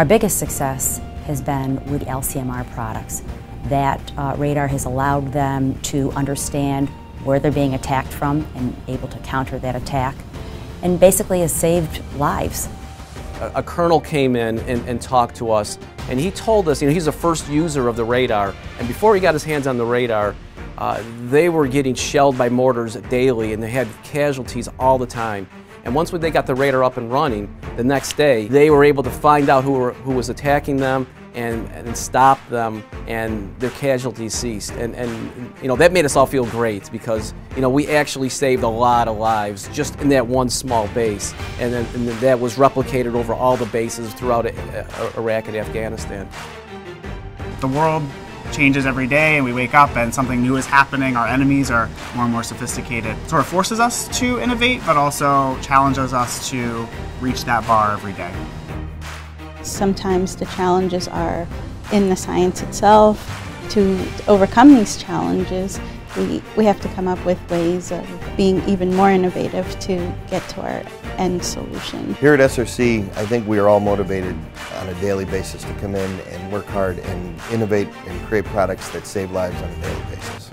Our biggest success has been with LCMR products. That uh, radar has allowed them to understand where they're being attacked from and able to counter that attack and basically has saved lives. A, a colonel came in and, and, talked to us and he told us, you know, he's the first user of the radar and before he got his hands on the radar, uh, they were getting shelled by mortars daily and they had casualties all the time. And once they got the radar up and running, the next day, they were able to find out who, were, who was attacking them and, and stop them, and their casualties ceased. And, and, you know, that made us all feel great because, you know, we actually saved a lot of lives just in that one small base. And, then, and that was replicated over all the bases throughout uh, Iraq and Afghanistan. The world changes every day and we wake up and something new is happening. Our enemies are more and more sophisticated. Sort of forces us to innovate, but also challenges us to reach that bar every day. Sometimes the challenges are in the science itself. To overcome these challenges, we, we have to come up with ways of being even more innovative to get to our end solution. Here at SRC, I think we are all motivated on a daily basis to come in and work hard and innovate and create products that save lives on a daily basis.